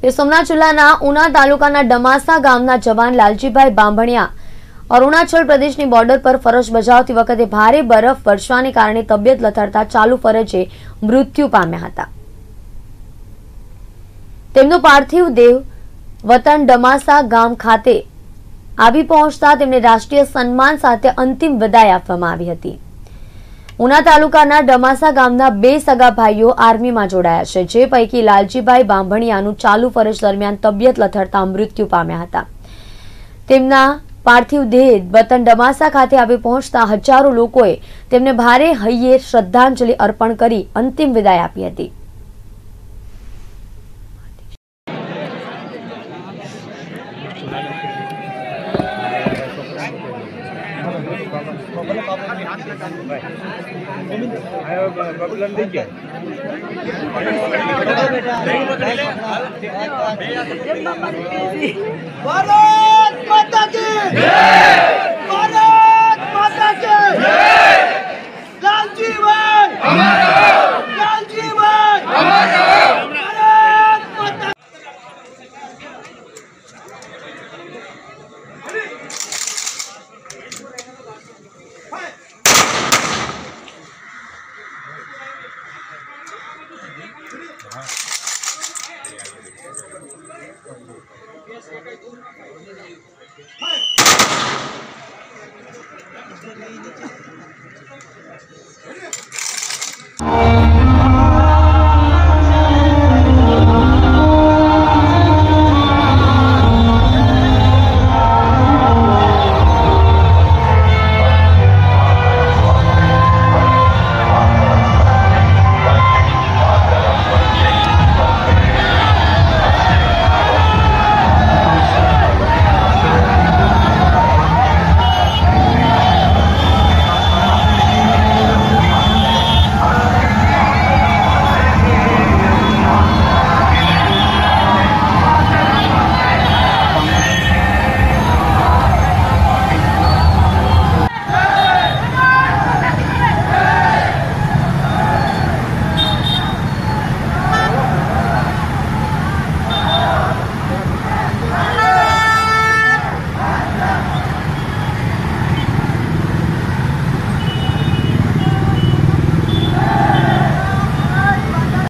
તે સોમનાથ જિલ્લાના ઉના તાલુકાના ડમાસા ગામના જવાન લાલજીભાઈ બાંભણિયા અરુણાચલ પ્રદેશની બોર્ડર પર ફરજ બજાવતી વખતે ભારે બરફ વર્ષાને કારણે તબિયત લથડતા ચાલુ ફરજે મૃત્યુ પામ્યા હતા. તેમનો પાર્થિવ દેહ વતન ડમાસા ગામ ખાતે આવી પહોંચતા તેમને રાષ્ટ્રીય સન્માન સાથે અંતિમ વિદાય આપવામાં આવી હતી. ઉના તાલુકાના ડમાસા ગામના બે સગા ભાઈઓ આર્મીમાં જોડાયા છે, જે પૈકી લાલજીભાઈ બાંભણિયાનું ચાલુ ફરજ દરમિયાન તબિયત લથડતા મૃત્યુ પામ્યા હતા. તેમના પાર્થિવ દેહ વતન ડમાસા ખાતે આવી પહોંચતા હજારો લોકોએ તેમને ભારે હૈયે શ્રદ્ધાંજલિ અર્પણ કરી અંતિમ વિદાય આપી હતી. ભારત માતા કે ભારત માતા કે લાલજી ભાઈ Hey!